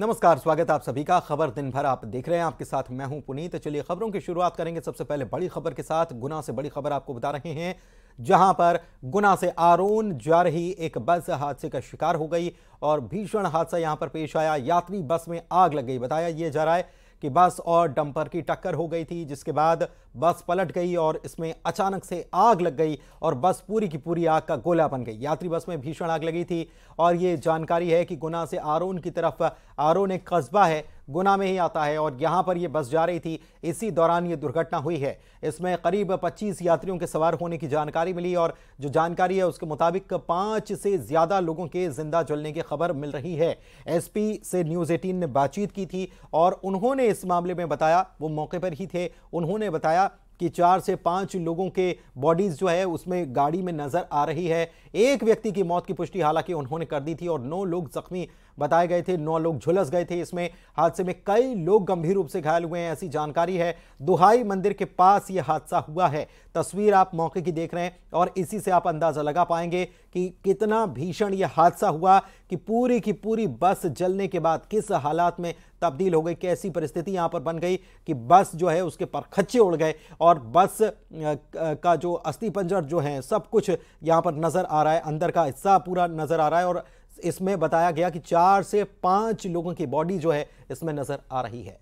नमस्कार, स्वागत आप सभी का। खबर दिन भर आप देख रहे हैं। आपके साथ मैं हूँ पुनीत। चलिए खबरों की शुरुआत करेंगे। सबसे पहले बड़ी खबर के साथ गुना से बड़ी खबर आपको बता रहे हैं, जहाँ पर गुना से आरोन जा रही एक बस हादसे का शिकार हो गई और भीषण हादसा यहाँ पर पेश आया। यात्री बस में आग लग गई। बताया यह जा रहा है कि बस और डंपर की टक्कर हो गई थी, जिसके बाद बस पलट गई और इसमें अचानक से आग लग गई और बस पूरी की पूरी आग का गोला बन गई। यात्री बस में भीषण आग लगी थी और ये जानकारी है कि गुना से आरोन की तरफ़, आरोन एक कस्बा है, गुना में ही आता है और यहाँ पर यह बस जा रही थी। इसी दौरान ये दुर्घटना हुई है। इसमें करीब 25 यात्रियों के सवार होने की जानकारी मिली और जो जानकारी है उसके मुताबिक पाँच से ज़्यादा लोगों के ज़िंदा जलने की खबर मिल रही है। एसपी से न्यूज़ 18 ने बातचीत की थी और उन्होंने इस मामले में बताया, वो मौके पर ही थे, उन्होंने बताया कि चार से पाँच लोगों के बॉडीज जो है उसमें गाड़ी में नज़र आ रही है। एक व्यक्ति की मौत की पुष्टि हालाँकि उन्होंने कर दी थी और नौ लोग जख्मी बताए गए थे, नौ लोग झुलस गए थे। इसमें हादसे में कई लोग गंभीर रूप से घायल हुए हैं, ऐसी जानकारी है। दुहाई मंदिर के पास ये हादसा हुआ है। तस्वीर आप मौके की देख रहे हैं और इसी से आप अंदाज़ा लगा पाएँगे कि कितना भीषण यह हादसा हुआ कि पूरी की पूरी बस जलने के बाद किस हालात में तब्दील हो गई, कैसी परिस्थिति यहाँ पर बन गई कि बस जो है उसके पर खच्चे उड़ गए और बस का जो अस्थि पंजर जो है, सब कुछ यहाँ पर नज़र आ रहा है, अंदर का हिस्सा पूरा नज़र आ रहा है और इसमें बताया गया कि चार से पाँच लोगों की बॉडी जो है इसमें नज़र आ रही है।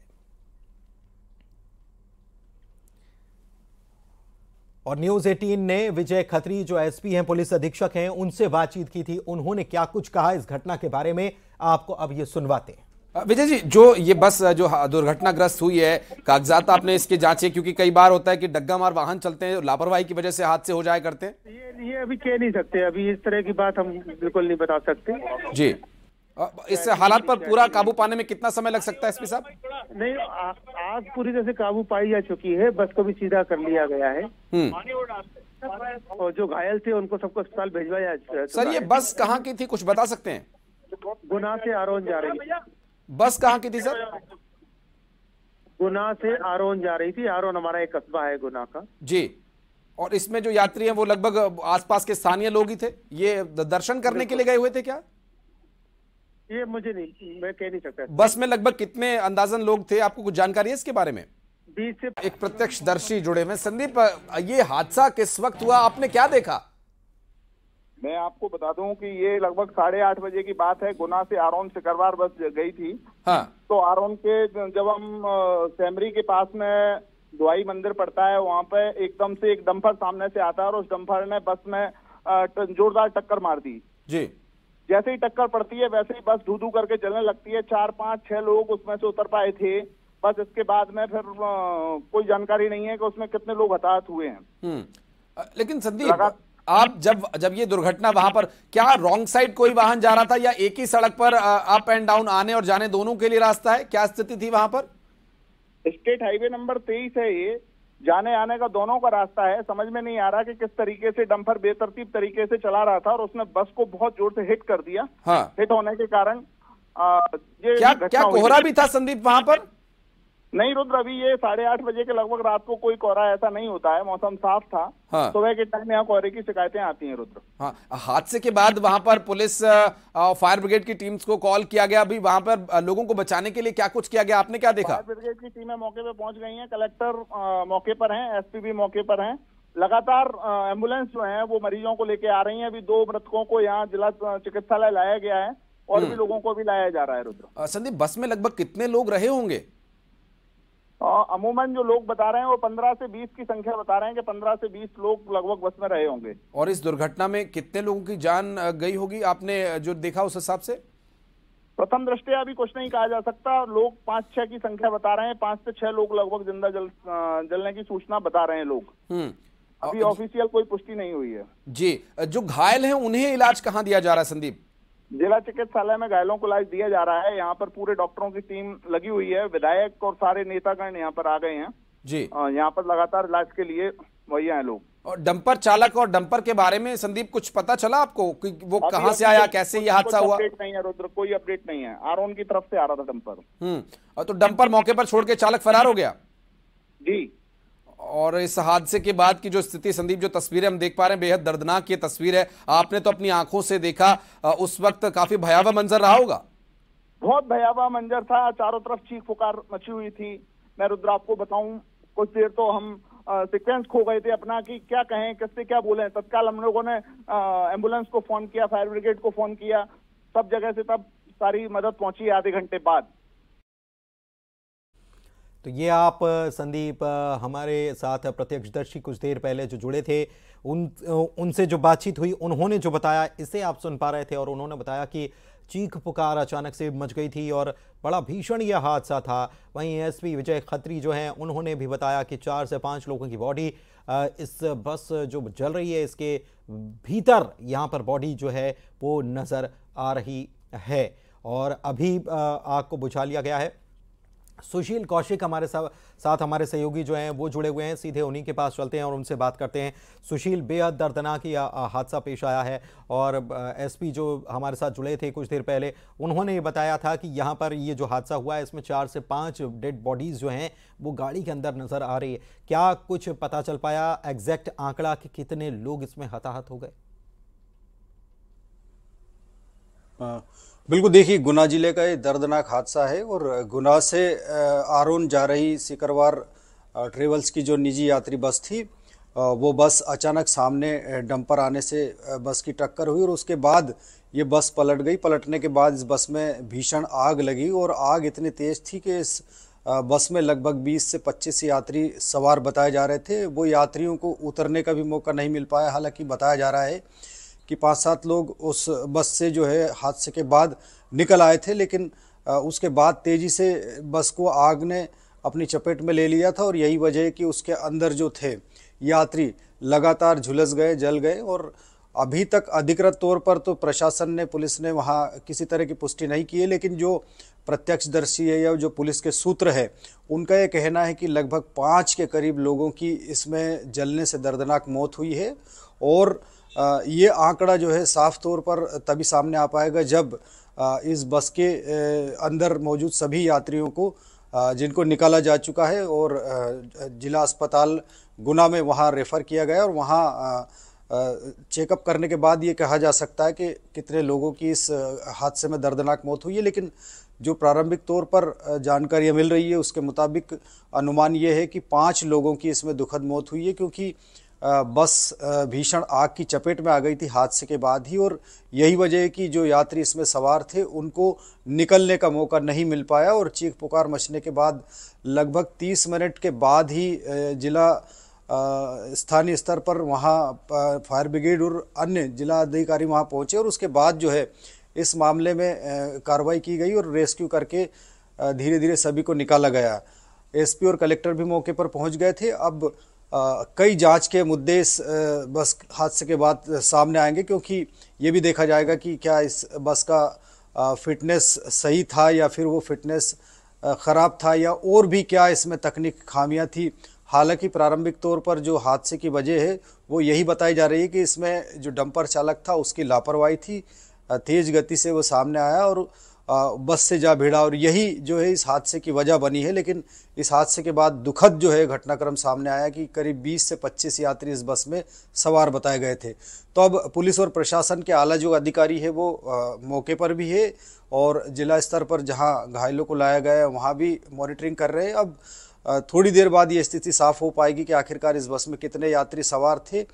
और न्यूज़ 18 ने विजय खत्री, जो एसपी हैं, पुलिस अधीक्षक हैं, उनसे बातचीत की थी। उन्होंने क्या कुछ कहा इस घटना के बारे में, आपको अब यह सुनवाते हैं। विजय जी जो ये बस जो दुर्घटनाग्रस्त हुई है कागजात आपने इसके जांचे क्योंकि कई बार होता है कि डग्गा मार वाहन चलते हैं लापरवाही की वजह से हादसे हो जाए करते हैं? ये ये अभी कह नहीं सकते। अभी इस तरह की बात हम बिल्कुल नहीं बता सकते। जी। इस हालात पर पूरा काबू पाने में कितना समय लग सकता है एसपी साहब? नहीं आग पूरी तरह से काबू पाई जा चुकी है बस को भी सीधा कर लिया गया है। हम्म। और जो घायल थे उनको सबको अस्पताल भिजवाया सर ये बस कहाँ की थी कुछ बता सकते हैं? गुना से आरोन जा रही है। बस कहाँ की थी सर? गुना से आरोन जा रही थी। आरोन हमारा एक कस्बा है गुना का। जी। और इसमें जो यात्री हैं वो लगभग आसपास के स्थानीय लोग ही थे? ये दर्शन करने के लिए गए हुए थे क्या? ये मुझे नहीं मैं कह नहीं सकता। बस में लगभग कितने अंदाजन लोग थे? आपको कुछ जानकारी है इसके बारे में? बीस से एक प्रत्यक्षदर्शी जुड़े हुए संदीप ये हादसा किस वक्त हुआ? आपने क्या देखा? मैं आपको बता दूँ कि ये लगभग साढ़े आठ बजे की बात है। गुना से आरोन सिकरवार बस गई थी। हाँ। तो आरोन के जब हम सेमरी के पास में दुआई मंदिर पड़ता है वहाँ पे एकदम से एक डंपर सामने से आता है और उस डंपर ने बस में जोरदार टक्कर मार दी। जी। जैसे ही टक्कर पड़ती है वैसे ही बस धू धू करके चलने लगती है। चार पाँच छह लोग उसमें से उतर पाए थे। बस इसके बाद में फिर कोई जानकारी नहीं है कि उसमें कितने लोग हताहत हुए हैं। हम्म। लेकिन संदीप आप जब जब ये दुर्घटना वहाँ पर क्या रॉन्ग साइड कोई वाहन जा रहा था या एक ही सड़क पर अप एंड डाउन आने और जाने दोनों के लिए रास्ता है? क्या स्थिति थी वहाँ पर? स्टेट हाईवे नंबर तेईस है ये। जाने आने का दोनों का रास्ता है। समझ में नहीं आ रहा कि किस तरीके से डंपर बेतरतीब तरीके से चला रहा था और उसने बस को बहुत ज़ोर से हिट कर दिया। हाँ। हिट होने के कारण आ, ये क्या क्या कोहरा भी था संदीप वहाँ पर? नहीं रुद्र अभी ये साढ़े आठ बजे के लगभग रात को कोई कोहरा ऐसा नहीं होता है मौसम साफ़ था। हाँ। सुबह के टाइम यहाँ कोहरे की शिकायतें आती हैं रुद्र। हाँ हादसे के बाद वहाँ पर पुलिस फायर ब्रिगेड की टीम्स को कॉल किया गया। अभी वहाँ पर लोगों को बचाने के लिए क्या कुछ किया गया? आपने क्या देखा? फायर ब्रिगेड की टीमें मौके पर पहुँच गई है कलेक्टर मौके पर है एसपी भी मौके पर है। लगातार एंबुलेंस जो है वो मरीजों को लेके आ रही है। अभी दो मृतकों को यहाँ जिला चिकित्सालय लाया गया है और हम्म। भी लोगों को भी लाया जा रहा है रुद्र। संदीप बस में लगभग कितने लोग रहे होंगे? अमूमन जो लोग बता रहे हैं वो पंद्रह से बीस की संख्या बता रहे हैं कि पंद्रह से बीस लोग लगभग बस में रहे होंगे। और इस दुर्घटना में कितने लोगों की जान गई होगी? आपने जो देखा उस हिसाब से? प्रथम दृष्टिया अभी कुछ नहीं कहा जा सकता। लोग पाँच छह की संख्या बता रहे हैं। पाँच से छह लोग लगभग ज़िंदा जल जलने की सूचना बता रहे हैं लोग। हम्म। अभी ऑफिशियल कोई पुष्टि नहीं हुई है। जी जो घायल हैं उन्हें इलाज कहाँ दिया जा रहा है संदीप? जिला चिकित्सालय में घायलों को इलाज दिया जा रहा है। यहाँ पर पूरे डॉक्टरों की टीम लगी हुई है। विधायक और सारे नेतागण यहाँ पर आ गए हैं। जी। यहाँ पर लगातार इलाज के लिए वही हैं लोग। और डंपर चालक और डंपर के बारे में संदीप कुछ पता चला आपको? कि वो कहाँ से आया कैसे ये हादसा हुआ? अपडेट नहीं है रुद्र कोई अपडेट नहीं है। आरोन की तरफ़ से आ रहा था डंपर। हम्म और तो डंपर मौके पर छोड़ के चालक फरार हो गया? जी। और इस हादसे के बाद की जो स्थिति, संदीप, जो तस्वीरें हम देख पा रहे हैं, बेहद दर्दनाक ये तस्वीर है। आपने तो अपनी आँखों से देखा उस वक्त काफ़ी भयावह मंजर रहा होगा? बहुत भयावह मंजर था। चारों तरफ़ चीख पुकार मची हुई थी। मैं रुद्र आपको बताऊँ, कुछ देर तो हम सिक्वेंस खो गए थे अपना कि क्या कहें, किससे क्या बोले। तत्काल हम लोगों ने एंबुलेंस को फ़ोन किया फायर ब्रिगेड को फ़ोन किया। सब जगह से तब सारी मदद पहुँची आधे घंटे बाद। तो ये आप, संदीप, हमारे साथ प्रत्यक्षदर्शी कुछ देर पहले जो जुड़े थे, उन, उनसे जो बातचीत हुई, उन्होंने जो बताया, इसे आप सुन पा रहे थे और उन्होंने बताया कि चीख पुकार अचानक से मच गई थी और बड़ा भीषण यह हादसा था। वहीं एसपी विजय खत्री जो हैं, उन्होंने भी बताया कि चार से पाँच लोगों की बॉडी इस बस जो जल रही है, इसके भीतर यहाँ पर बॉडी जो है, वो नज़र आ रही है और अभी आग को बुझा लिया गया है। सुशील कौशिक हमारे साथ हमारे सहयोगी जो हैं, वो जुड़े हुए हैं, सीधे उन्हीं के पास चलते हैं और उनसे बात करते हैं। सुशील, बेहद दर्दनाक ही हादसा पेश आया है और एसपी जो हमारे साथ जुड़े थे कुछ देर पहले, उन्होंने ये बताया था कि यहाँ पर ये जो हादसा हुआ है, इसमें चार से पाँच डेड बॉडीज़ जो हैं, वो गाड़ी के अंदर नज़र आ रही है। क्या कुछ पता चल पाया? एग्जैक्ट आंकड़ा कि कितने लोग इसमें हताहत हो गए? बिल्कुल, देखिए, गुना ज़िले का ये दर्दनाक हादसा है और गुना से आरोन जा रही सिकरवार ट्रेवल्स की जो निजी यात्री बस थी वो बस अचानक सामने डंपर आने से बस की टक्कर हुई और उसके बाद ये बस पलट गई। पलटने के बाद इस बस में भीषण आग लगी और आग इतनी तेज थी कि इस बस में लगभग 20 से 25 यात्री सवार बताए जा रहे थे। वो यात्रियों को उतरने का भी मौका नहीं मिल पाया, हालाँकि बताया जा रहा है कि पाँच सात लोग उस बस से जो है हादसे के बाद निकल आए थे, लेकिन उसके बाद तेज़ी से बस को आग ने अपनी चपेट में ले लिया था और यही वजह है कि उसके अंदर जो थे यात्री लगातार झुलस गए, जल गए और अभी तक अधिकृत तौर पर तो प्रशासन ने, पुलिस ने वहाँ किसी तरह की पुष्टि नहीं की है, लेकिन जो प्रत्यक्षदर्शी है या जो पुलिस के सूत्र है, उनका ये कहना है कि लगभग पाँच के करीब लोगों की इसमें जलने से दर्दनाक मौत हुई है और ये आंकड़ा जो है साफ़ तौर पर तभी सामने आ पाएगा जब इस बस के अंदर मौजूद सभी यात्रियों को जिनको निकाला जा चुका है और जिला अस्पताल गुना में वहाँ रेफ़र किया गया और वहाँ चेकअप करने के बाद ये कहा जा सकता है कि कितने लोगों की इस हादसे में दर्दनाक मौत हुई है। लेकिन जो प्रारंभिक तौर पर जानकारियाँ मिल रही है उसके मुताबिक अनुमान ये है कि पाँच लोगों की इसमें दुखद मौत हुई है क्योंकि बस भीषण आग की चपेट में आ गई थी हादसे के बाद ही और यही वजह है कि जो यात्री इसमें सवार थे, उनको निकलने का मौका नहीं मिल पाया और चीख पुकार मचने के बाद लगभग 30 मिनट के बाद ही जिला स्थानीय स्तर पर वहाँ फायर ब्रिगेड और अन्य जिला अधिकारी वहाँ पहुँचे और उसके बाद जो है इस मामले में कार्रवाई की गई और रेस्क्यू करके धीरे धीरे सभी को निकाला गया। एसपी और कलेक्टर भी मौके पर पहुँच गए थे। अब कई जाँच के मुद्दे इस बस हादसे के बाद सामने आएँगे, क्योंकि ये भी देखा जाएगा कि क्या इस बस का फिटनेस सही था या फिर वो फिटनेस ख़राब था या और भी क्या इसमें तकनीक खामियाँ थी। हालाँकि प्रारंभिक तौर पर जो हादसे की वजह है, वो यही बताई जा रही है कि इसमें जो डंपर चालक था, उसकी लापरवाही थी तेज़ गति से वो सामने आया और बस से जा भिड़ा और यही जो है इस हादसे की वजह बनी है, लेकिन इस हादसे के बाद दुखद जो है घटनाक्रम सामने आया कि करीब 20 से 25 यात्री इस बस में सवार बताए गए थे। तो अब पुलिस और प्रशासन के आला जो अधिकारी है वो मौके पर भी है और जिला स्तर पर जहाँ घायलों को लाया गया है, वहाँ भी मॉनिटरिंग कर रहे हैं। अब थोड़ी देर बाद ये स्थिति साफ़ हो पाएगी कि आखिरकार इस बस में कितने यात्री सवार थे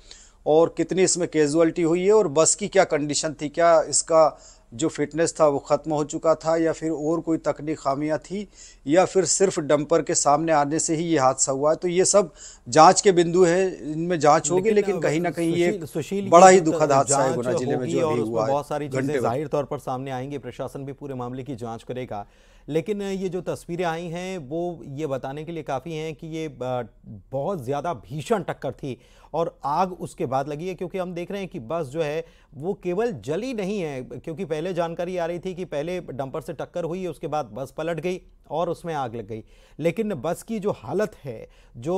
और कितनी इसमें कैजुअलिटी हुई है और बस की क्या कंडीशन थी, क्या इसका जो फिटनेस था वो ख़त्म हो चुका था या फिर और कोई तकनीक खामियाँ थी या फिर सिर्फ़ डंपर के सामने आने से ही ये हादसा हुआ है। तो ये सब जाँच के बिंदु है इनमें जाँच होगी लेकिन, कहीं ना कहीं ये सुशील बड़ा ही दुखद हादसा है गुना ज़िले में जो हुआ बहुत सारी चीज़ें ज़ाहिर तौर पर सामने आएँगी प्रशासन भी पूरे मामले की जाँच करेगा। लेकिन ये जो तस्वीरें आई हैं वो ये बताने के लिए काफ़ी हैं कि ये बहुत ज़्यादा भीषण टक्कर थी और आग उसके बाद लगी है, क्योंकि हम देख रहे हैं कि बस जो है, वो केवल जली नहीं है, क्योंकि पहले जानकारी आ रही थी कि पहले डंपर से टक्कर हुई, उसके बाद बस पलट गई और उसमें आग लग गई। लेकिन बस की जो हालत है, जो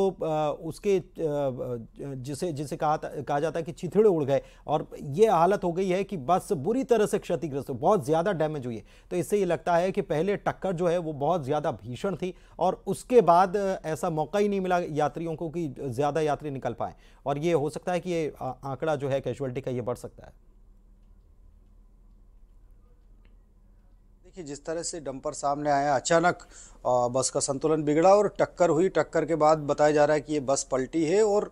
उसके जिसे जिसे कहा कहा जाता है कि चिथड़े उड़ गए, और ये हालत हो गई है कि बस बुरी तरह से क्षतिग्रस्त, बहुत ज़्यादा डैमेज हुई है। तो इससे ये लगता है कि पहले टक्कर जो है, वो बहुत ज़्यादा भीषण थी, और उसके बाद ऐसा मौका ही नहीं मिला यात्रियों को कि ज़्यादा यात्री निकल पाए। और ये हो सकता है कि ये आंकड़ा जो है कैजुअलिटी का ये बढ़ सकता है। देखिए, जिस तरह से डंपर सामने आया, अचानक बस का संतुलन बिगड़ा और टक्कर हुई। टक्कर के बाद बताया जा रहा है कि ये बस पलटी है और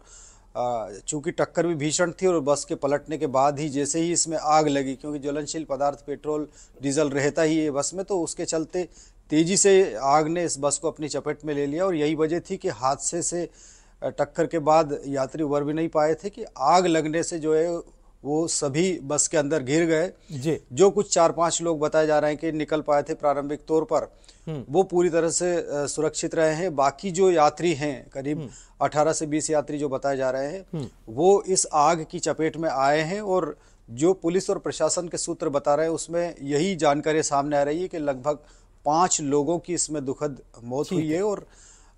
चूँकि टक्कर भी भीषण थी और बस के पलटने के बाद ही जैसे ही इसमें आग लगी, क्योंकि ज्वलनशील पदार्थ, पेट्रोल, डीजल रहता ही है बस में तो उसके चलते तेज़ी से आग ने इस बस को अपनी चपेट में ले लिया और यही वजह थी कि हादसे से टक्कर के बाद यात्री उबर भी नहीं पाए थे कि आग लगने से जो है वो सभी बस के अंदर घिर गए जी जो कुछ चार पाँच लोग बताए जा रहे हैं कि निकल पाए थे प्रारंभिक तौर पर हम्म। वो पूरी तरह से सुरक्षित रहे हैं बाकी जो यात्री हैं करीब 18 हम्म। से 20 यात्री जो बताए जा रहे हैं हम्म। वो इस आग की चपेट में आए हैं और जो पुलिस और प्रशासन के सूत्र बता रहे हैं उसमें यही जानकारी सामने आ रही है कि लगभग पाँच लोगों की इसमें दुखद मौत हुई है और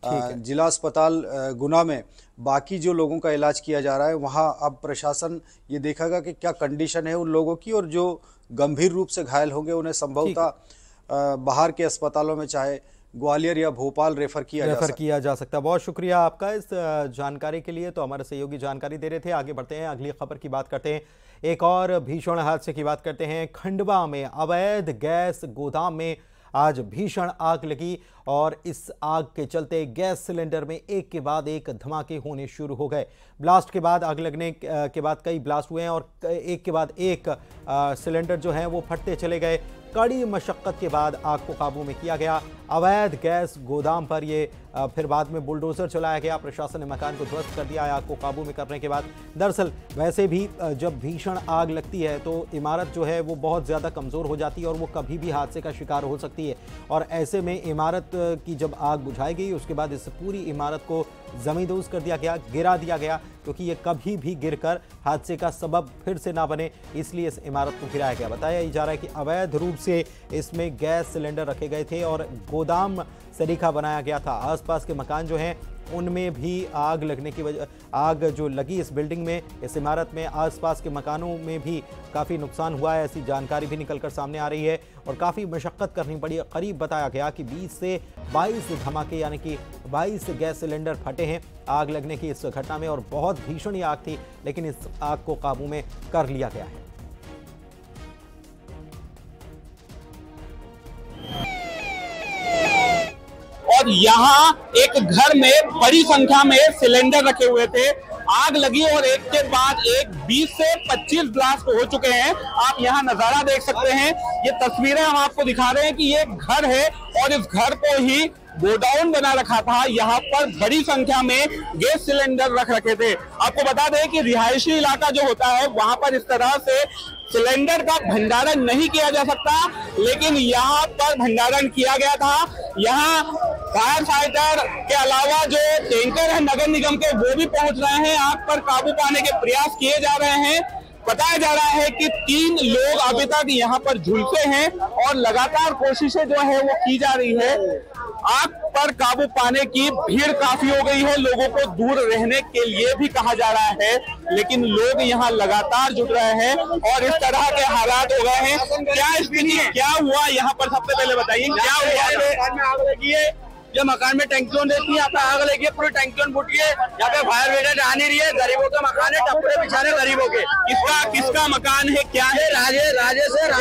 जिला अस्पताल गुना में बाकी जो लोगों का इलाज किया जा रहा है वहाँ अब प्रशासन ये देखेगा कि क्या कंडीशन है उन लोगों की और जो गंभीर रूप से घायल होंगे उन्हें संभवतः बाहर के अस्पतालों में चाहे ग्वालियर या भोपाल रेफर किया रेफर जा किया जा सकता है। बहुत शुक्रिया आपका इस जानकारी के लिए। तो हमारे सहयोगी जानकारी दे रहे थे। आगे बढ़ते हैं। अगली खबर की बात करते हैं। एक और भीषण हादसे की बात करते हैं। खंडवा में अवैध गैस गोदाम में आज भीषण आग लगी और इस आग के चलते गैस सिलेंडर में एक के बाद एक धमाके होने शुरू हो गए। ब्लास्ट के बाद आग लगने के बाद कई ब्लास्ट हुए हैं और एक के बाद एक सिलेंडर जो है वो फटते चले गए। कड़ी मशक्क़त के बाद आग को काबू में किया गया। अवैध गैस गोदाम पर ये फिर बाद में बुलडोजर चलाया गया। प्रशासन ने मकान को ध्वस्त कर दिया। आग को काबू में करने के बाद दरअसल वैसे भी जब भीषण आग लगती है तो इमारत जो है वो बहुत ज़्यादा कमज़ोर हो जाती है और वो कभी भी हादसे का शिकार हो सकती है। और ऐसे में इमारत की जब आग बुझाई गई, उसके बाद इस पूरी इमारत को जमींदोज कर दिया गया, गिरा दिया गया, क्योंकि ये कभी भी गिरकर हादसे का सबब फिर से ना बने, इसलिए इस इमारत को गिराया गया। बताया जा रहा है कि अवैध रूप से इसमें गैस सिलेंडर रखे गए थे और गोदाम सरीखा बनाया गया था। आसपास के मकान जो हैं उनमें भी आग लगने की वजह, आग जो लगी इस बिल्डिंग में, इस इमारत में, आसपास के मकानों में भी काफ़ी नुकसान हुआ है, ऐसी जानकारी भी निकलकर सामने आ रही है और काफ़ी मशक्क़त करनी पड़ी, करीब बताया गया कि 20 से 22 धमाके, यानी कि 22 गैस सिलेंडर फटे हैं आग लगने की इस घटना में और बहुत भीषण आग थी, लेकिन इस आग को काबू में कर लिया गया है। और यहाँ एक घर में बड़ी संख्या में सिलेंडर रखे हुए थे। आग लगी और एक के बाद एक 20 से 25 ब्लास्ट हो चुके हैं। आप यहाँ नज़ारा देख सकते हैं। ये तस्वीरें हम आपको दिखा रहे हैं कि ये घर है और इस घर को ही गोडाउन बना रखा था, यहाँ पर बड़ी संख्या में गैस सिलेंडर रख रखे थे। आपको बता दें कि रिहायशी इलाका जो होता है, वहाँ पर इस तरह से सिलेंडर का भंडारण नहीं किया जा सकता, लेकिन यहाँ पर भंडारण किया गया था। यहाँ फायर फाइटर के अलावा जो टैंकर है नगर निगम के, वो भी पहुँच रहे हैं। आग पर काबू पाने के प्रयास किए जा रहे हैं। बताया जा रहा है कि तीन लोग अभी तक यहाँ पर झुलसे हैं और लगातार कोशिशें जो है वो की जा रही है। आग पर काबू पाने की भीड़ काफ़ी हो गई है, लोगों को दूर रहने के लिए भी कहा जा रहा है, लेकिन लोग यहाँ लगातार जुट रहे हैं और इस तरह के हालात हो गए हैं। क्या स्थिति, क्या हुआ, यहाँ पर सबसे पहले बताइए, क्या हुआ? आग लगी है। जो मकान में टैंकियों देती है, यहाँ पे आग लगी है, पूरी टैंकियों फूट है। यहाँ पे फायर ब्रिगेड आ नहीं रही है, गरीबों के मकान है टपरे बिछाने गरीबों के। किसका किसका मकान है, क्या है? राजेश राजेश है।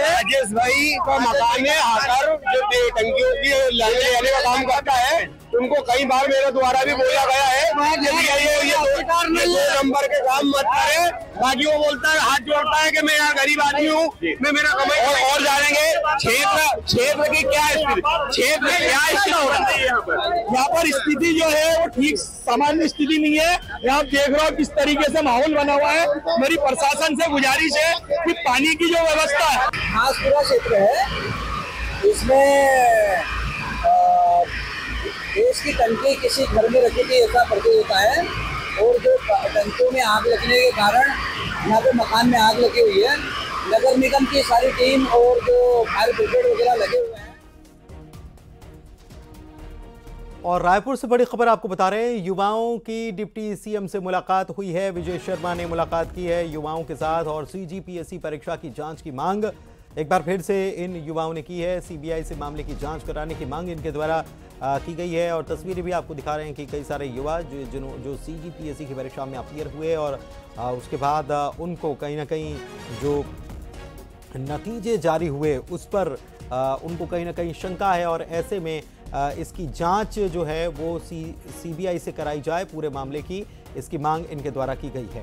राजेश भाई का मकान है, आकर जो टंकियों की लेने का काम करता है। उनको कई बार मेरे द्वारा भी बोला गया है ये ये नंबर के काम मत करे। बाकी वो बोलता है हाथ जोड़ता है कि मैं यहाँ गरीब आदमी हूँ मैं मेरा कमाई और, और जानेंगे क्षेत्र क्षेत्र की क्या स्थिति क्षेत्र में क्या स्थिति हो? रहा है यहाँ पर? यहाँ पर स्थिति जो है वो ठीक सामान्य स्थिति नहीं है। यहाँ आप देख रहे हो किस तरीके से माहौल बना हुआ है। मेरी प्रशासन से गुजारिश है कि पानी की जो व्यवस्था है खास पूरा क्षेत्र है इसमें गैस की टंकी किसी घर में रखी थी, ऐसा प्रतीत होता है। और जो टंकियों में आग लगने के कारण, यहाँ पे मकान में आग लगी हुई है। नगर निगम की सारी टीम और जो फायर ब्रिगेड वगैरह लगे हुए हैं। और रायपुर से बड़ी खबर आपको बता रहे हैं, युवाओं की डिप्टी सीएम से मुलाकात हुई है। विजय शर्मा ने मुलाकात की है युवाओं के साथ और सीजीपीएससी परीक्षा की जाँच की मांग एक बार फिर से इन युवाओं ने की है। सीबीआई से मामले की जाँच कराने की मांग इनके द्वारा की गई है और तस्वीरें भी आपको दिखा रहे हैं कि कई सारे युवा जो जिन जो सी जी पी एस सी की परीक्षा में अपियर हुए और उसके बाद उनको कहीं ना कहीं जो नतीजे जारी हुए, उस पर उनको कहीं ना कहीं शंका है और ऐसे में इसकी जाँच जो है वो सी सीबीआई से कराई जाए पूरे मामले की, इसकी मांग इनके द्वारा की गई है।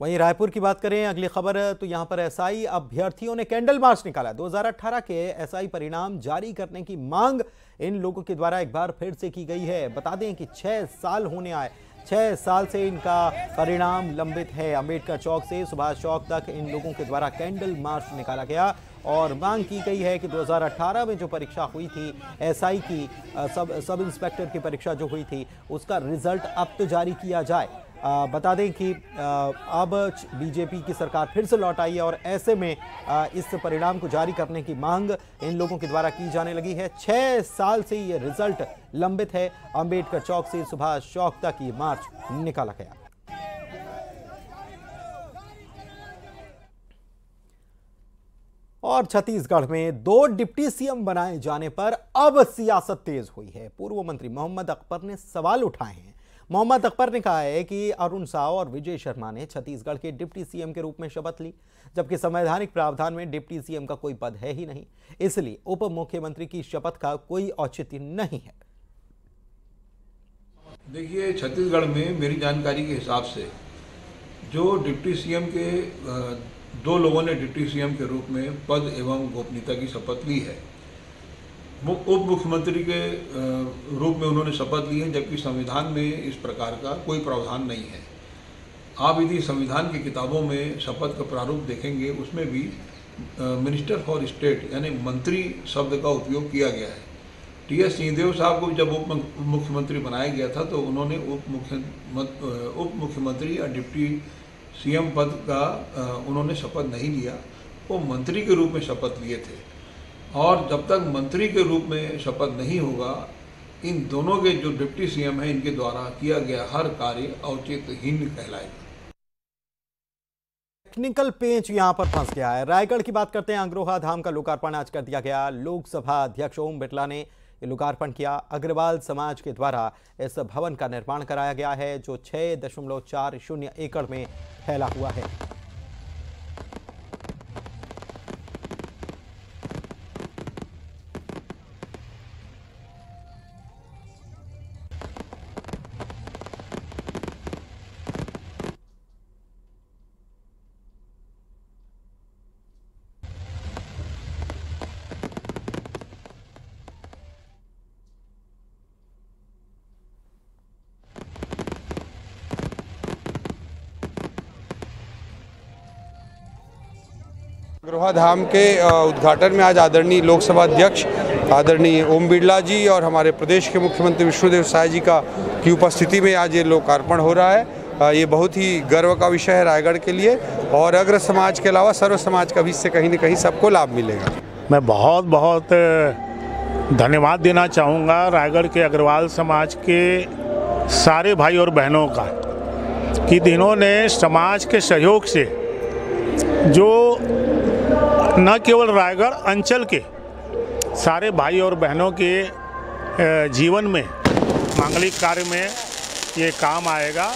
वहीं रायपुर की बात करें, अगली खबर तो यहाँ पर एसआई अभ्यर्थियों ने कैंडल मार्च निकाला। 2018 के एसआई परिणाम जारी करने की मांग इन लोगों के द्वारा एक बार फिर से की गई है। बता दें कि छह साल होने आए, छह साल से इनका परिणाम लंबित है। अंबेडकर चौक से सुभाष चौक तक इन लोगों के द्वारा कैंडल मार्च निकाला गया और मांग की गई है कि 2018 में जो परीक्षा हुई थी, एसआई की सब सब इंस्पेक्टर की परीक्षा जो हुई थी, उसका रिज़ल्ट अब तो जारी किया जाए। बता दें कि अब बीजेपी की सरकार फिर से लौट आई है और ऐसे में इस परिणाम को जारी करने की मांग इन लोगों के द्वारा की जाने लगी है। छह साल से ये रिज़ल्ट लंबित है। अंबेडकर चौक से सुभाष चौक तक ये मार्च निकाला गया। और छत्तीसगढ़ में दो डिप्टी सीएम बनाए जाने पर अब सियासत तेज हुई है। पूर्व मंत्री मोहम्मद अकबर ने सवाल उठाए हैं मोहम्मद अकबर ने कहा है कि अरुण साव और विजय शर्मा ने छत्तीसगढ़ के डिप्टी सीएम के रूप में शपथ ली, जबकि संवैधानिक प्रावधान में डिप्टी सीएम का कोई पद है ही नहीं। इसलिए उप मुख्यमंत्री की शपथ का कोई औचित्य नहीं है। देखिए, छत्तीसगढ़ में मेरी जानकारी के हिसाब से जो डिप्टी सीएम के दो लोगों ने डिप्टी सीएम के रूप में पद एवं गोपनीयता की शपथ ली है उप मुख्यमंत्री के रूप में उन्होंने शपथ ली है, जबकि संविधान में इस प्रकार का कोई प्रावधान नहीं है। आप यदि संविधान की किताबों में शपथ का प्रारूप देखेंगे, उसमें भी मिनिस्टर फॉर स्टेट यानी मंत्री शब्द का उपयोग किया गया है। टी एस सिंहदेव साहब को जब उप मुख्यमंत्री बनाया गया था तो उन्होंने उप मुख्य उप मुख्यमंत्री या डिप्टी सीएम पद का उन्होंने शपथ नहीं लिया। वो मंत्री के रूप में शपथ लिए थे। और जब तक मंत्री के रूप में शपथ नहीं होगा, इन दोनों के जो डिप्टी सीएम हैं, इनके द्वारा किया गया हर कार्य औचित्यहीन कहलाएगा। टेक्निकल पेंच यहाँ पर फंस गया है। रायगढ़ की बात करते हैं, अंग्रोहा धाम का लोकार्पण आज कर दिया गया। लोकसभा अध्यक्ष ओम बिरला ने लोकार्पण किया। अग्रवाल समाज के द्वारा इस भवन का निर्माण कराया गया है, जो छह दशमलव चार शून्य एकड़ में फैला हुआ है। अग्रोहा धाम के उद्घाटन में आज आदरणीय लोकसभा अध्यक्ष, आदरणीय ओम बिरला जी और हमारे प्रदेश के मुख्यमंत्री विष्णुदेव साय जी का, की उपस्थिति में आज ये लोकार्पण हो रहा है। ये बहुत ही गर्व का विषय है रायगढ़ के लिए और अग्र समाज के अलावा सर्व समाज का भी इससे कहीं न कहीं सबको लाभ मिलेगा। मैं बहुत बहुत धन्यवाद देना चाहूँगा रायगढ़ के अग्रवाल समाज के सारे भाई और बहनों का, कि इन्होंने समाज के सहयोग से जो न केवल रायगढ़, अंचल के सारे भाई और बहनों के जीवन में, मांगलिक कार्य में ये काम आएगा।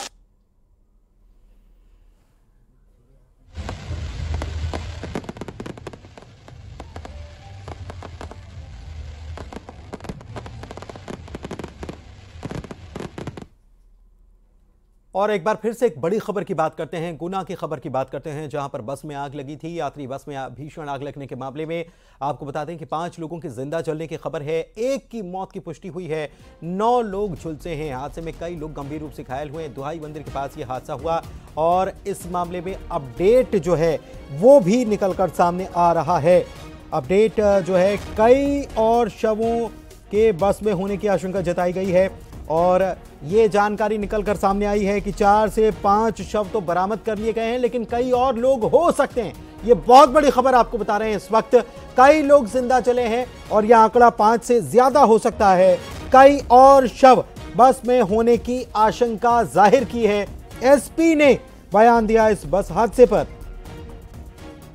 और एक बार फिर से एक बड़ी खबर की बात करते हैं, गुना की खबर की बात करते हैं, जहाँ पर बस में आग लगी थी। यात्री बस में भीषण आग लगने के मामले में आपको बता दें कि पाँच लोगों की ज़िंदा जलने की खबर है। एक की मौत की पुष्टि हुई है। नौ लोग झुलसे हैं। हादसे में कई लोग गंभीर रूप से घायल हुए दुहाई मंदिर के पास ये हादसा हुआ और इस मामले में अपडेट जो है, वो भी निकलकर सामने आ रहा है। अपडेट जो है, कई और शवों के बस में होने की आशंका जताई गई है। और ये जानकारी निकल कर सामने आई है कि चार से पाँच शव तो बरामद कर लिए गए हैं, लेकिन कई और लोग हो सकते हैं। ये बहुत बड़ी खबर आपको बता रहे हैं इस वक्त। कई लोग ज़िंदा चले हैं और यह आंकड़ा पाँच से ज़्यादा हो सकता है। कई और शव बस में होने की आशंका ज़ाहिर की है। एसपी ने बयान दिया इस बस हादसे पर।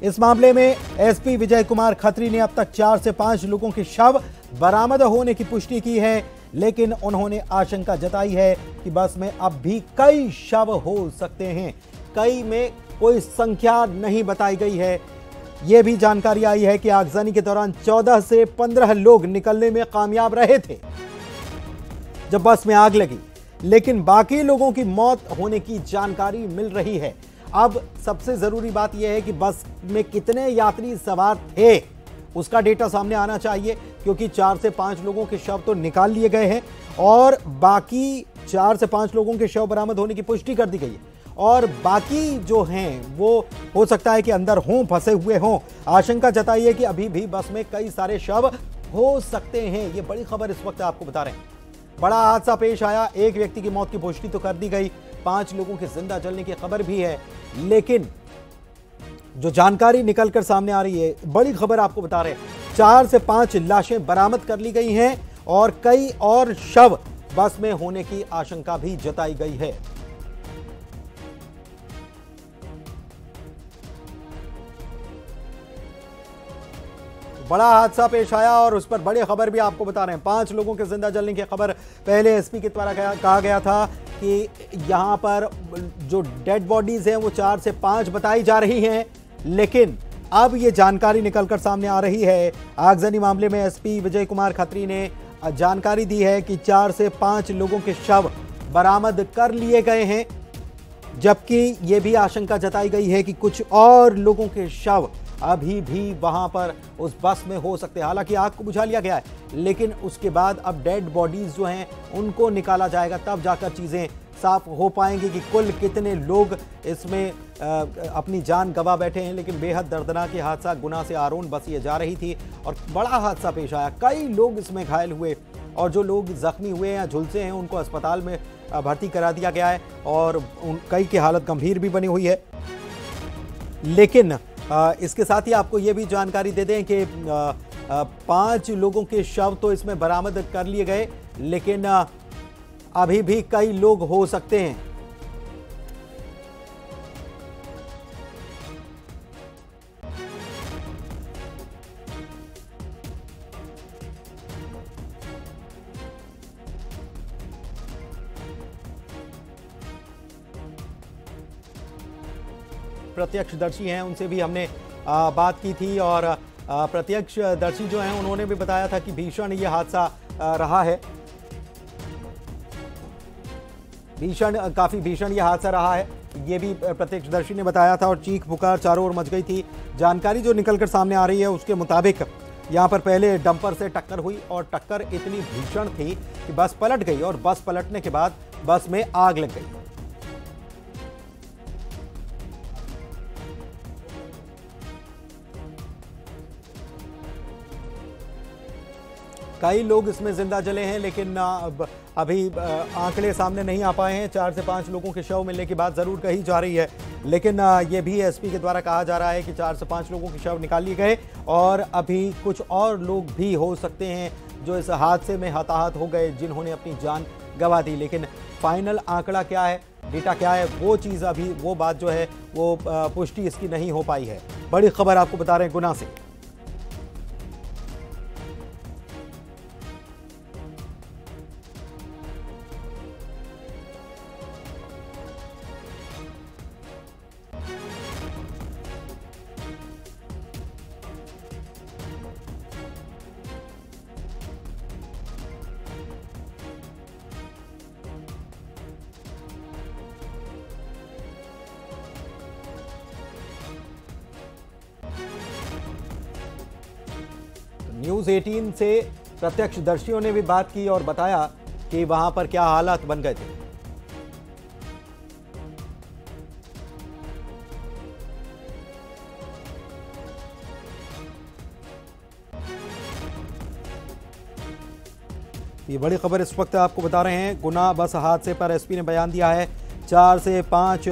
इस मामले में एसपी विजय कुमार खत्री ने अब तक चार से पाँच लोगों के शव बरामद होने की पुष्टि की है। लेकिन उन्होंने आशंका जताई है कि बस में अब भी कई शव हो सकते हैं। कई में कोई संख्या नहीं बताई गई है। यह भी जानकारी आई है कि आगजनी के दौरान 14 से 15 लोग निकलने में कामयाब रहे थे, जब बस में आग लगी। लेकिन बाकी लोगों की मौत होने की जानकारी मिल रही है। अब सबसे ज़रूरी बात यह है कि बस में कितने यात्री सवार थे। उसका डेटा सामने आना चाहिए, क्योंकि चार से पाँच लोगों के शव तो निकाल लिए गए हैं और बाकी चार से पाँच लोगों के शव बरामद होने की पुष्टि कर दी गई है। और बाकी जो हैं, वो हो सकता है कि अंदर हों, फंसे हुए हों। आशंका जताई है कि अभी भी बस में कई सारे शव हो सकते हैं, ये बड़ी खबर इस वक्त आपको बता रहे हैं। बड़ा हादसा पेश आया, एक व्यक्ति की मौत की पुष्टि तो कर दी गई, पाँच लोगों के ज़िंदा जलने की खबर भी है, लेकिन जो जानकारी निकलकर सामने आ रही है, बड़ी खबर आपको बता रहे हैं। चार से पाँच लाशें बरामद कर ली गई हैं और कई और शव बस में होने की आशंका भी जताई गई है। बड़ा हादसा पेश आया और उस पर बड़ी खबर भी आपको बता रहे हैं। पाँच लोगों के ज़िंदा जलने की खबर पहले एसपी के द्वारा कहा गया था कि यहाँ पर जो डेड बॉडीज हैं, वो चार से पाँच बताई जा रही हैं। लेकिन अब ये जानकारी निकलकर सामने आ रही है। आगजनी मामले में एसपी विजय कुमार खत्री ने जानकारी दी है कि चार से पाँच लोगों के शव बरामद कर लिए गए हैं, जबकि यह भी आशंका जताई गई है कि कुछ और लोगों के शव अभी भी वहाँ पर उस बस में हो सकते हैं। हालाँकि आग को बुझा लिया गया है, लेकिन उसके बाद अब डेड बॉडीज जो हैं, उनको निकाला जाएगा, तब जाकर चीज़ें साफ़ हो पाएँगे कि कुल कितने लोग इसमें अपनी जान गवा बैठे हैं। लेकिन बेहद दर्दनाक ये हादसा गुना से आरोन बस ये जा रही थी और बड़ा हादसा पेश आया। कई लोग इसमें घायल हुए और जो लोग जख्मी हुए हैं झुलसे हैं, उनको अस्पताल में भर्ती करा दिया गया है और उन, कई की हालत गंभीर भी बनी हुई है। लेकिन इसके साथ ही आपको ये भी जानकारी दे दें कि पाँच लोगों के शव तो इसमें बरामद कर लिए गए, लेकिन अभी भी कई लोग हो सकते हैं। प्रत्यक्षदर्शी हैं, उनसे भी हमने बात की थी और प्रत्यक्षदर्शी जो हैं, उन्होंने भी बताया था कि भीषण ये हादसा रहा है। भीषण, काफ़ी भीषण ये हादसा रहा है। ये भी प्रत्यक्षदर्शी ने बताया था और चीख, पुकार, चारों ओर मच गई थी। जानकारी जो निकलकर सामने आ रही है उसके मुताबिक यहाँ पर पहले डंपर से टक्कर हुई और टक्कर इतनी भीषण थी कि बस पलट गई और बस पलटने के बाद बस में आग लग गई। कई लोग इसमें ज़िंदा जले हैं, लेकिन अभी आंकड़े सामने नहीं आ पाए हैं। चार से पाँच लोगों के शव मिलने की बात ज़रूर कही जा रही है, लेकिन ये भी एसपी के द्वारा कहा जा रहा है कि चार से पाँच लोगों के शव निकाल लिए गए, और अभी कुछ और लोग भी हो सकते हैं जो इस हादसे में हताहत हो गए, जिन्होंने अपनी जान गंवा दी। लेकिन फाइनल आंकड़ा क्या है, डेटा क्या है, वो चीज़ अभी, वो बात जो है, वो पुष्टि इसकी नहीं हो पाई है। बड़ी खबर आपको बता रहे हैं गुना से। से प्रत्यक्षदर्शियों ने भी बात की और बताया कि वहाँ पर क्या हालात बन गए थे। ये बड़ी खबर इस वक्त आपको बता रहे हैं। गुना बस हादसे पर एसपी ने बयान दिया है। चार से पाँच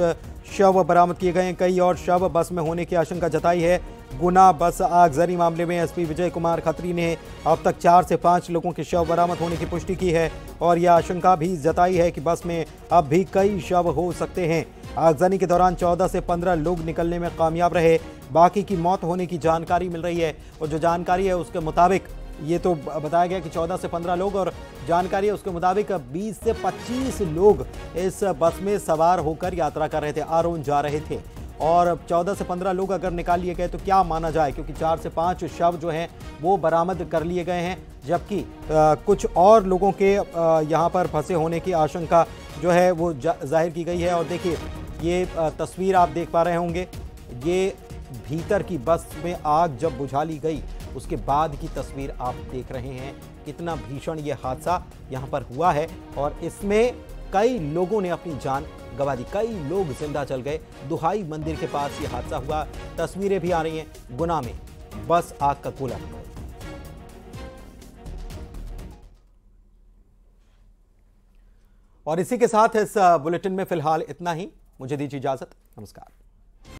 शव बरामद किए गए कई और शव बस में होने की आशंका जताई है। गुना बस आगजनी मामले में एसपी विजय कुमार खत्री ने अब तक चार से पाँच लोगों के शव बरामद होने की पुष्टि की है और यह आशंका भी जताई है कि बस में अब भी कई शव हो सकते हैं। आगजनी के दौरान 14 से 15 लोग निकलने में कामयाब रहे। बाकी की मौत होने की जानकारी मिल रही है और जो जानकारी है उसके मुताबिक ये तो बताया गया कि 14 से 15 लोग और जानकारी है उसके मुताबिक 20 से 25 लोग इस बस में सवार होकर यात्रा कर रहे थे आरोन जा रहे थे। और 14 से 15 लोग अगर निकाल लिए गए तो क्या माना जाए? क्योंकि चार से पाँच शव जो हैं, वो बरामद कर लिए गए हैं, जबकि कुछ और लोगों के यहाँ पर फंसे होने की आशंका जो है, वो ज़ाहिर की गई है। और देखिए, ये तस्वीर आप देख पा रहे होंगे, ये भीतर की बस में आग जब बुझा ली गई, उसके बाद की तस्वीर आप देख रहे हैं। कितना भीषण ये हादसा यहाँ पर हुआ है और इसमें कई लोगों ने अपनी जान गवा दी कई लोग ज़िंदा चल गए। दुहाई मंदिर के पास ये हादसा हुआ। तस्वीरें भी आ रही हैं गुना में। बस आग का कोला। और इसी के साथ इस बुलेटिन में फ़िलहाल इतना ही। मुझे दीजिए इजाज़त। नमस्कार।